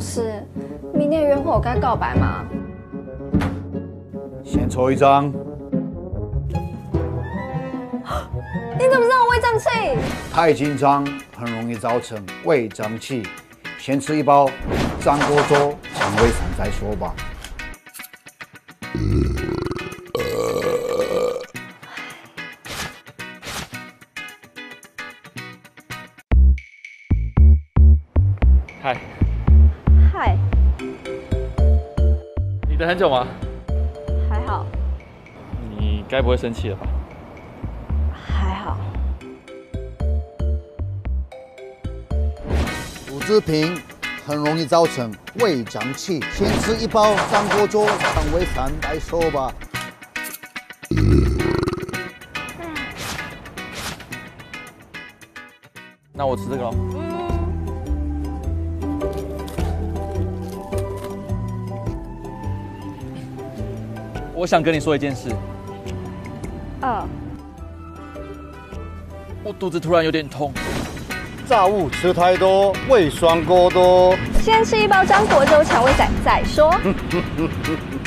师，明天约会我该告白吗？先抽一张。你怎么知道我胃胀气？太紧张很容易造成胃胀气，先吃一包张锅粥肠胃散再说吧。嗨，嗨，你等很久吗？还好，你该不会生气了吧？还好。乳制品很容易造成胃胀气，先吃一包张锅粥肠胃散再说吧。那我吃这个喽。我想跟你说一件事，嗯，我肚子突然有点痛。炸物吃太多，胃酸过多。先吃一包张国粥肠胃仔再说。